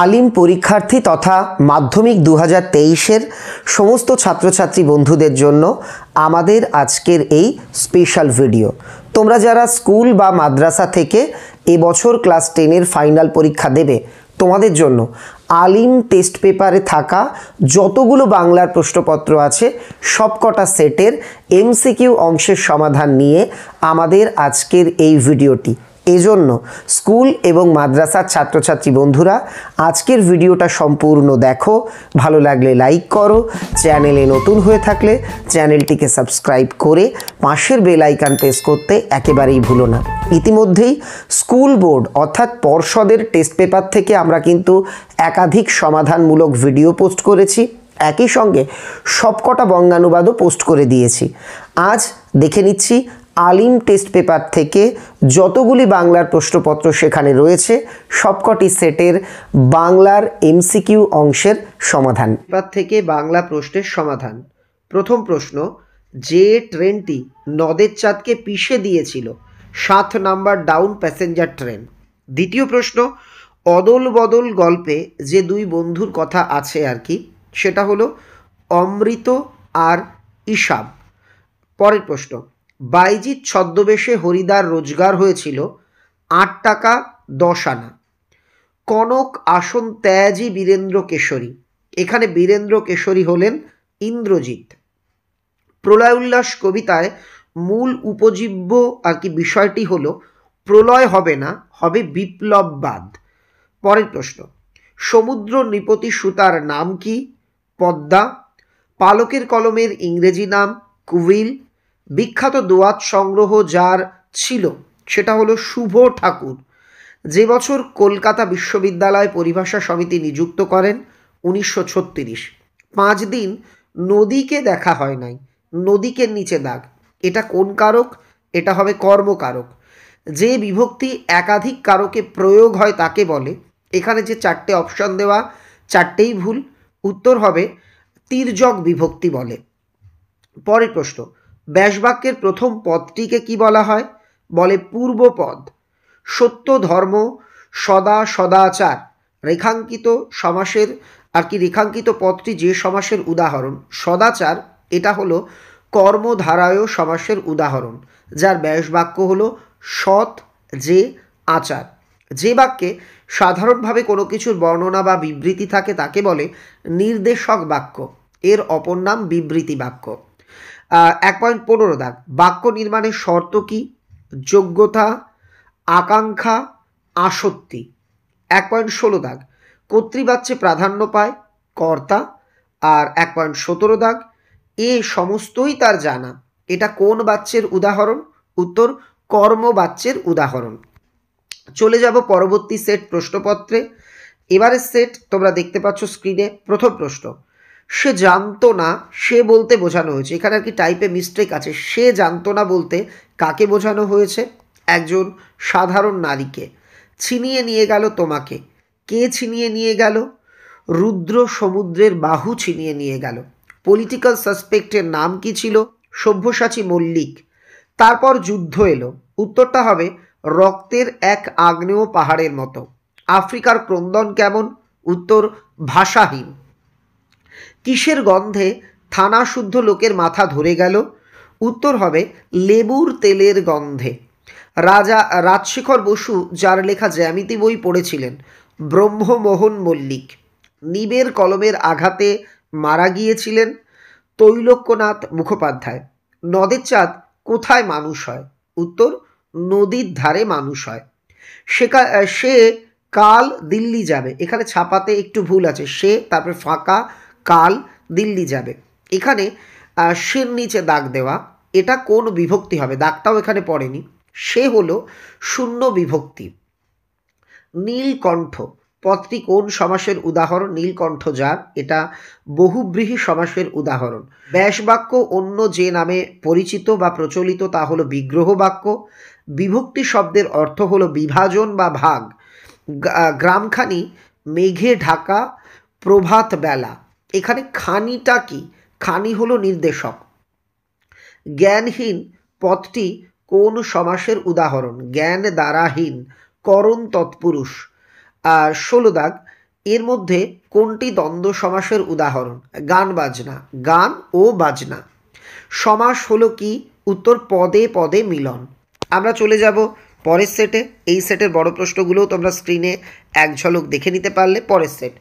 আলিম পরীক্ষার্থী তথা মাধ্যমিক দু হাজার তেইশের সমস্ত ছাত্রছাত্রী বন্ধুদের জন্য আমাদের আজকের এই স্পেশাল ভিডিও। তোমরা যারা স্কুল বা মাদ্রাসা থেকে এবছর ক্লাস টেনের ফাইনাল পরীক্ষা দেবে, তোমাদের জন্য আলিম টেস্ট পেপারে থাকা যতগুলো বাংলার প্রশ্নপত্র আছে, সবকটা সেটের এমসিকিউ অংশের সমাধান নিয়ে আমাদের আজকের এই ভিডিওটি। এজন্য স্কুল এবং মাদ্রাসার ছাত্রছাত্রী বন্ধুরা, আজকের ভিডিওটা সম্পূর্ণ দেখো। ভালো লাগলে লাইক করো। চ্যানেলে নতুন হয়ে থাকলে চ্যানেলটিকে সাবস্ক্রাইব করে পাশের বেল আইকন প্রেস করতে একেবারেই ভুলো না। ইতিমধ্যেই স্কুল বোর্ড অর্থাৎ পর্ষদের টেস্ট পেপার থেকে আমরা কিন্তু একাধিক সমাধানমূলক ভিডিও পোস্ট করেছি। একই সঙ্গে সবকটা বঙ্গানুবাদও পোস্ট করে দিয়েছি। আজ দেখে নিচ্ছি আলিম টেস্ট পেপার থেকে যতগুলি বাংলার প্রশ্নপত্র সেখানে রয়েছে, সবকটি সেটের বাংলার এমসিকিউ অংশের সমাধান। পেপার থেকে বাংলা প্রশ্নের সমাধান। প্রথম প্রশ্ন, যে ট্রেনটি নদের চাঁদকে পিষে দিয়েছিল, সাত নাম্বার ডাউন প্যাসেঞ্জার ট্রেন। দ্বিতীয় প্রশ্ন, অদল বদল গল্পে যে দুই বন্ধুর কথা আছে আর কি, সেটা হলো অমৃত আর ইসাব পরের প্রশ্ন বাইজিৎ ছদ্মবেশে হরিদার রোজগার হয়েছিল আট টাকা দশ আনা। কনক আসন ত্যাজি বীরেন্দ্র কেশরী। এখানে বীরেন্দ্র কেশরী হলেন ইন্দ্রজিৎ। প্রলয় উল্লাস কবিতায় মূল উপজীব্য আর কি বিষয়টি হলো, প্রলয় হবে না, হবে বিপ্লববাদ। পরের প্রশ্ন, সমুদ্র নৃপতি সুতার নাম কি? পদ্মা। পালকের কলমের ইংরেজি নাম কুভিল বিখ্যাত দোয়াত সংগ্রহ যার ছিল, সেটা হলো শুভ ঠাকুর। যে বছর কলকাতা বিশ্ববিদ্যালয় পরিভাষা সমিতি নিযুক্ত করেন, উনিশশো ছত্রিশ। পাঁচ দিন নদীকে দেখা হয় নাই, নদীকে নিচে দাগ। এটা কোন কারক? এটা হবে কর্মকারক। যে বিভক্তি একাধিক কারকে প্রয়োগ হয় তাকে বলে। এখানে যে চারটে অপশন দেওয়া, চারটেই ভুল। উত্তর হবে তির্যক বিভক্তি বলে। পরের প্রশ্ন ব্যাসবাক্যের প্রথম পদটিকে কি বলা হয়? বলে পূর্বপদ সত্য ধর্ম সদা সদাচার। রেখাঙ্কিত সমাসের, আর কি রেখাঙ্কিত পদটি যে সমাসের উদাহরণ। সদাচার, এটা হলো কর্মধারায় সমাসের উদাহরণ, যার ব্যাসবাক্য হলো সৎ যে আচার। যে বাক্যে সাধারণভাবে কোনো কিছুর বর্ণনা বা বিবৃতি থাকে তাকে বলে নির্দেশক বাক্য। এর অপর নাম বিবৃতি বাক্য। এক পয়েন্ট পনেরো দাগ। বাক্য নির্মাণের শর্ত কি? যোগ্যতা, আকাঙ্ক্ষা, আসক্তি। এক পয়েন্ট ষোলো দাগ। কর্তৃবাচ্যে প্রাধান্য পায় কর্তা। আর এক পয়েন্ট সতেরো দাগ, এ সমস্তই তার জানা। এটা কোন বাচ্যের উদাহরণ? উত্তর কর্ম কর্মবাচ্যের উদাহরণ। চলে যাব পরবর্তী সেট প্রশ্নপত্রে। এবারের সেট তোমরা দেখতে পাচ্ছ স্ক্রিনে প্রথম প্রশ্ন। সে জানতো না, সে বলতে বোঝানো হয়েছে। এখানে আর কি টাইপে মিস্টেক আছে। সে জানতো না বলতে কাকে বোঝানো হয়েছে? একজন সাধারণ নারীকে। ছিনিয়ে নিয়ে গেল তোমাকে। কে ছিনিয়ে নিয়ে গেল? রুদ্র সমুদ্রের বাহু ছিনিয়ে নিয়ে গেল। পলিটিক্যাল সাসপেক্টের নাম কি ছিল? সভ্যসাচী মল্লিক। তারপর যুদ্ধ এলো। উত্তরটা হবে রক্তের এক আগ্নেয় পাহাড়ের মতো। আফ্রিকার ক্রন্দন কেমন? উত্তর ভাষাহীন। কিসের গন্ধে থানা শুদ্ধ লোকের মাথা ধরে গেল? উত্তর হবে, লেবুর তেলের গন্ধে। রাজা রাজশেখর বসু, যার লেখা জ্যামিতি বই পড়েছিলেন, ব্রহ্মমোহন মল্লিক, নিবের কলমের আঘাতে মারা গিয়েছিলেন তৈলক্যনাথ মুখোপাধ্যায়। নদের চাঁদ কোথায় মানুষ হয়? উত্তর, নদীর ধারে মানুষ হয়। সে সে কাল দিল্লি যাবে। এখানে ছাপাতে একটু ভুল আছে। সে তারপরে ফাঁকা কাল দিল্লি যাবে। এখানে সের নিচে দাগ দেওয়া, এটা কোন বিভক্তি হবে? দাগটাও এখানে পড়েনি। সে হলো শূন্য বিভক্তি। নীলকণ্ঠ, পদটি কোন সমাসের উদাহরণ? নীলকণ্ঠ যার, এটা বহুব্রীহী সমাসের উদাহরণ। ব্যাসবাক্য অন্য যে নামে পরিচিত বা প্রচলিত, তা হলো বিগ্রহ বাক্য বিভক্তি শব্দের অর্থ হলো বিভাজন বা ভাগ। গ্রামখানি, মেঘে ঢাকা প্রভাত বেলা এখানে খানিটা কি? খানি হলো নির্দেশক। জ্ঞানহীন পদটি কোন সমাসের উদাহরণ? জ্ঞান দ্বারাহীন, করণ তৎপুরুষ। আর ষোলো দাগ, এর মধ্যে কোনটি দ্বন্দ্ব সমাসের উদাহরণ? গান বাজনা। গান ও বাজনা। সমাস হলো কি? উত্তর পদে পদে মিলন। আমরা চলে যাব পরের সেটে। এই সেটের বড় প্রশ্নগুলোও তোমরা স্ক্রিনে এক ঝলক দেখে নিতে পারলে পরের সেট।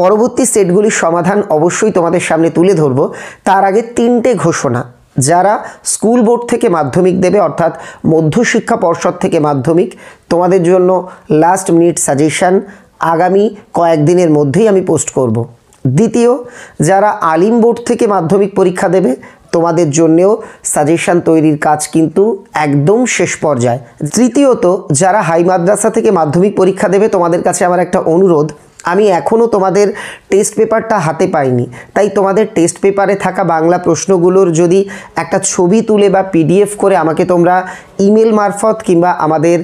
পরবর্তী সেটগুলির সমাধান অবশ্যই তোমাদের সামনে তুলে ধরবো। তার আগে তিনটে ঘোষণা। যারা স্কুল বোর্ড থেকে মাধ্যমিক দেবে, অর্থাৎ মধ্যশিক্ষা পর্ষদ থেকে মাধ্যমিক, তোমাদের জন্য লাস্ট মিনিট সাজেশান আগামী কয়েকদিনের মধ্যেই আমি পোস্ট করব। দ্বিতীয়, যারা আলিম বোর্ড থেকে মাধ্যমিক পরীক্ষা দেবে, তোমাদের জন্যেও সাজেশান তৈরির কাজ কিন্তু একদম শেষ পর্যায়ে। তৃতীয়ত, যারা হাই মাদ্রাসা থেকে মাধ্যমিক পরীক্ষা দেবে, তোমাদের কাছে আমার একটা অনুরোধ আমি এখনও তোমাদের টেস্ট পেপারটা হাতে পাইনি। তাই তোমাদের টেস্ট পেপারে থাকা বাংলা প্রশ্নগুলোর যদি একটা ছবি তুলে বা পিডিএফ করে আমাকে তোমরা ইমেল মারফত কিংবা আমাদের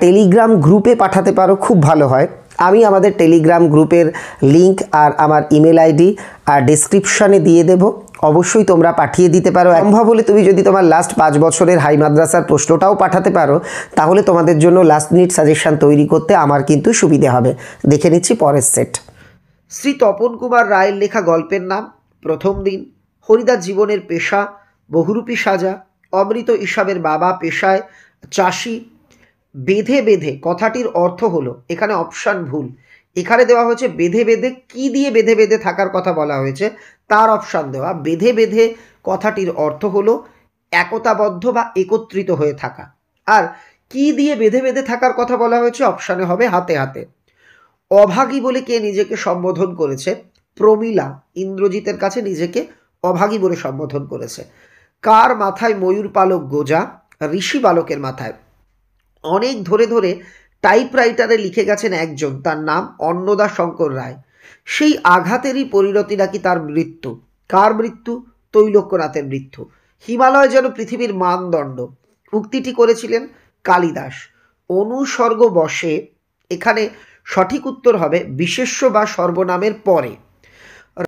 টেলিগ্রাম গ্রুপে পাঠাতে পারো, খুব ভালো হয়। আমি আমাদের টেলিগ্রাম গ্রুপের লিংক আর আমার ইমেল আইডি আর ডিসক্রিপশানে দিয়ে দেব। অবশ্যই তোমরা পাঠিয়ে দিতে পারো। সম্ভব হলে তুমি যদি তোমার লাস্ট পাঁচ বছরের হাই মাদ্রাসার প্রশ্নটাও পাঠাতে পারো তাহলে তোমাদের জন্য লাস্ট মিনিট সাজেশান তৈরি করতে আমার কিন্তু সুবিধে হবে। দেখে নিচ্ছি পরের সেট শ্রী তপন কুমার রায়ের লেখা গল্পের নাম প্রথম দিন হরিদাস জীবনের পেশা বহুরূপী সাজা অমৃত ইসাবের বাবা পেশায় চাষি বেঁধে বেঁধে কথাটির অর্থ হলো এখানে অপশান ভুল। এখানে দেওয়া হয়েছে বেঁধে বেঁধে, কি দিয়ে বেঁধে বেঁধে থাকার কথা বলা হয়েছে, তার অপশান দেওয়া। বেঁধে বেঁধে কথাটির অর্থ হলো একতাবদ্ধ বা একত্রিত হয়ে থাকা। আর কি দিয়ে বেঁধে বেঁধে থাকার কথা বলা হয়েছে, অপশানে হবে হাতে হাতে। অভাগী বলে কে নিজেকে সম্বোধন করেছে? প্রমীলা, ইন্দ্রজিতের কাছে নিজেকে অভাগী বলে সম্বোধন করেছে। কার মাথায় ময়ূর পালক গোজা? ঋষি বালকের মাথায়। অনেক ধরে ধরে টাইপরাইটারে লিখে গেছেন একজন, তার নাম অন্নদা শঙ্কর রায়। সেই আঘাতেরই পরিণতি নাকি তার মৃত্যু? কার মৃত্যু? তৈলক্যনাথের মৃত্যু। হিমালয় যেন পৃথিবীর মানদণ্ড। উক্তিটি করেছিলেন কালিদাস। অনুসর্গ বসে এখানে সঠিক উত্তর হবে বিশেষ্য বা সর্বনামের পরে।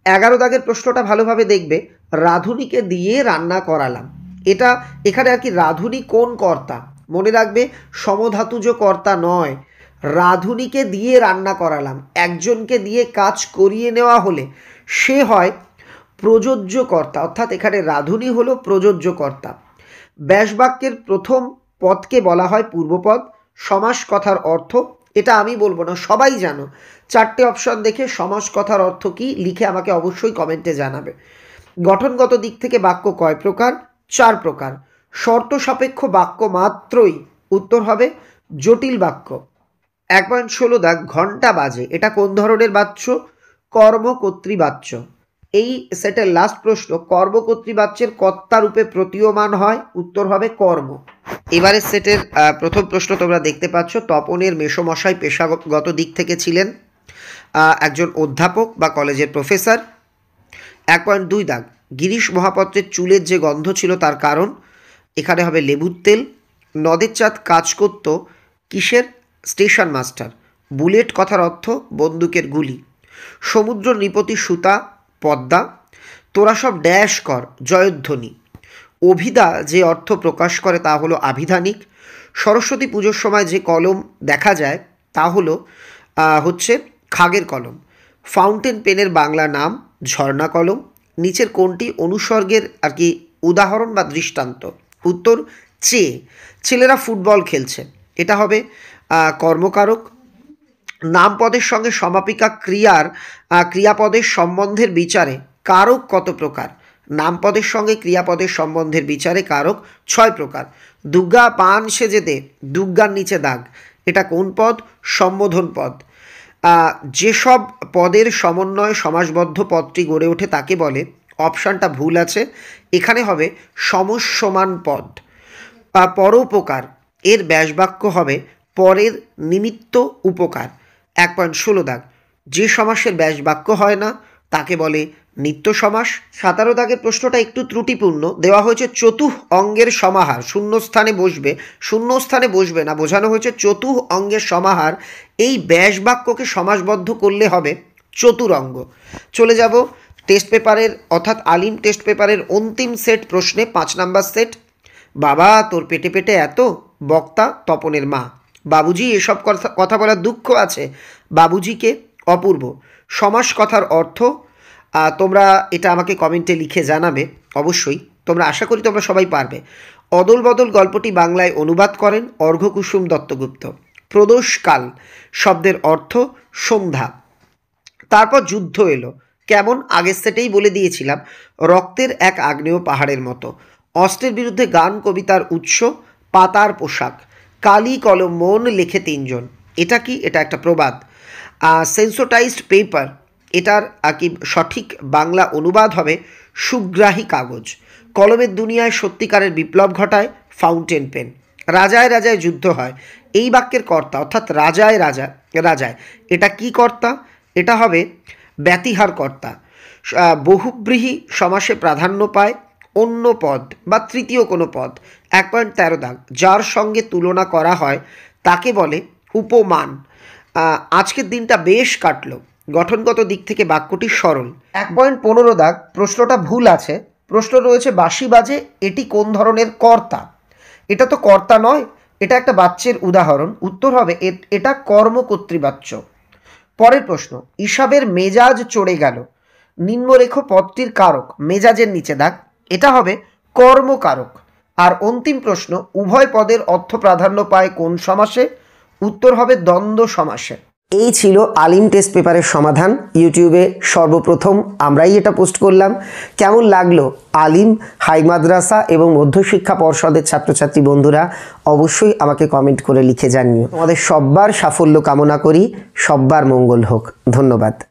এগারো দাগের প্রশ্নটা ভালোভাবে দেখবে। রাধুনিকে দিয়ে রান্না করালাম। এটা এখানে আর কি রাধুনি কোন কর্তা? মনে রাখবে, সমধাতুজ কর্তা নয়। রাধুনিকে দিয়ে রান্না করালাম। একজনকে দিয়ে কাজ করিয়ে নেওয়া হলে সে হয় প্রযোজ্য কর্তা। অর্থাৎ এখানে রাধুনি হলো প্রযোজ্য কর্তা। ব্যাসবাক্যের প্রথম পদকে বলা হয় পূর্বপদ। সমাস কথার অর্থ, এটা আমি বলব না, সবাই জানো। চারটে অপশন দেখে সমাস কথার অর্থ কি লিখে আমাকে অবশ্যই কমেন্টে জানাবে। গঠনগত দিক থেকে বাক্য কয় প্রকার? চার প্রকার। শর্ত সাপেক্ষ বাক্য মাত্রই উত্তর হবে জটিল বাক্য। এক পয়েন্ট ষোলো দাগ, ঘণ্টা বাজে। এটা কোন ধরনের বাচ্য? কর্মকর্তৃবাচ্য। এই সেটের লাস্ট প্রশ্ন, কর্মকর্তৃবাচ্যের কর্তা রূপে প্রতীয়মান হয়? উত্তর হবে কর্ম। এবারে সেটের প্রথম প্রশ্ন তোমরা দেখতে পাচ্ছ, তপনের মেষমশাই পেশাগত দিক থেকে ছিলেন একজন অধ্যাপক বা কলেজের প্রফেসর। এক পয়েন্ট দুই দাগ, গিরিশ মহাপত্রের চুলের যে গন্ধ ছিল তার কারণ এখানে হবে লেবুর তেল, নদের চাঁদ কাজ করত কিসের? Station master. বুলেট কথার অর্থ বন্দুকের গুলি। সমুদ্র নৃপতি সুতা, পদ্মা। তোরা সব ড্যাশ কর, জয়ধ্বনি। অভিদা যে অর্থ প্রকাশ করে তা হলো আভিধানিক। সরস্বতী পুজোর সময় যে কলম দেখা যায়, তা হলো হচ্ছে খাগের কলম। ফাউন্টেন পেনের বাংলা নাম ঝর্ণা কলম। নিচের কোনটি অনুসর্গের আর কি উদাহরণ বা দৃষ্টান্ত। উত্তর চে, ছেলেরা ফুটবল খেলছে। এটা হবে কর্মকারক। নামপদের সঙ্গে সমাপিকা ক্রিয়ার ক্রিয়াপদের সম্বন্ধের বিচারে কারক কত প্রকার? নামপদের সঙ্গে ক্রিয়াপদের সম্বন্ধের বিচারে কারক ছয় প্রকার। দুর্গা পান সেজে দে দুর্গার নিচে দাগ। এটা কোন পদ? সম্বোধন পদ। যেসব পদের সমন্বয় সমাসবদ্ধ পদটি গড়ে ওঠে তাকে বলে অপশানটা ভুল আছে। এখানে হবে সমসমান পদ। বা পরোপকার। এর ব্যাসবাক্য হবে পরের নিমিত্ত উপকার। এক পয়েন্ট ষোলো দাগ। যে সমাসের ব্যাসবাক্য হয় না, তাকে বলে নিত্য সমাস। সাতারো দাগের প্রশ্নটা একটু ত্রুটিপূর্ণ। দেওয়া হয়েছে চতুহ অঙ্গের সমাহার। শূন্যস্থানে বসবে। শূন্যস্থানে বসবে না, বোঝানো হয়েছে চতুহ অঙ্গের সমাহার। এই ব্যাসবাক্যকে সমাসবদ্ধ করলে হবে চতুরঙ্গ। চলে যাব টেস্ট পেপারের, অর্থাৎ আলিম টেস্ট পেপারের অন্তিম সেট প্রশ্নে পাঁচ নাম্বার সেট। বাবা, তোর পেটে পেটে এত? বক্তা, তপনের মা। বাবুজি, এসব কথা কথা বলার দুঃখ আছে। বাবুজিকে অপূর্ব। সমাস কথার অর্থ তোমরা এটা আমাকে কমেন্টে লিখে জানাবে, অবশ্যই। তোমরা আশা করি তোমরা সবাই পারবে। অদল বদল গল্পটি বাংলায় অনুবাদ করেন অর্ঘকুসুম দত্তগুপ্ত। প্রদোষকাল শব্দের অর্থ সন্ধ্যা। তারপর যুদ্ধ এলো। কেমন? আগের সেটেই বলে দিয়েছিলাম, রক্তের এক আগ্নেয় পাহাড়ের মতো। অস্ত্রের বিরুদ্ধে গান, কবিতার উৎস, পাতার পোশাক, কালি, কলম, মন লেখে তিনজন। এটা কি? এটা একটা প্রবাদ। সেন্সোটাইজড পেপার এটার কি সঠিক বাংলা অনুবাদ হবে? সুগ্রাহী কাগজ। কলমের দুনিয়ায় সত্যিকারের বিপ্লব ঘটায় ফাউন্টেন পেন রাজায় রাজায় যুদ্ধ হয়। এই বাক্যের কর্তা, অর্থাৎ রাজায় রাজা, রাজায়, এটা কি কর্তা? এটা হবে ব্যতিহার কর্তা বহুব্রীহি সমাসে প্রাধান্য পায় অন্য পদ বা তৃতীয় কোনো পদ। এক পয়েন্ট তেরো দাগ। যার সঙ্গে তুলনা করা হয়, তাকে বলে উপমান। আজকের দিনটা বেশ কাটলো। গঠনগত দিক থেকে বাক্যটি সরল। এক পয়েন্ট পনেরো দাগ। প্রশ্নটা ভুল আছে। প্রশ্ন রয়েছে, বাঁশি বাজে, এটি কোন ধরনের কর্তা? এটা তো কর্তা নয়, এটা একটা বাচ্চের উদাহরণ। উত্তর হবে এটা কর্মকর্তৃবাচ্য। পরের প্রশ্ন ইসবের মেজাজ চড়ে গেল। নিম্নরেখ পদটির কারক, মেজাজের নিচে দাগ, এটা হবে কর্মকারক। আর অন্তিম প্রশ্ন, উভয় পদের অর্থ প্রাধান্য পায় কোন সমাসে? উত্তর হবে দ্বন্দ্ব সমাসে। এই ছিল আলিম টেস্ট পেপারের সমাধান। ইউটিউবে সর্বপ্রথম আমরাই এটা পোস্ট করলাম। কেমন লাগল আলিম, হাই মাদ্রাসা এবং মধ্যশিক্ষা পর্ষদের ছাত্রছাত্রী বন্ধুরা, অবশ্যই আমাকে কমেন্ট করে লিখে জানিও। আমাদের সব্বার সাফল্য কামনা করি। সব্বার মঙ্গল হোক। ধন্যবাদ।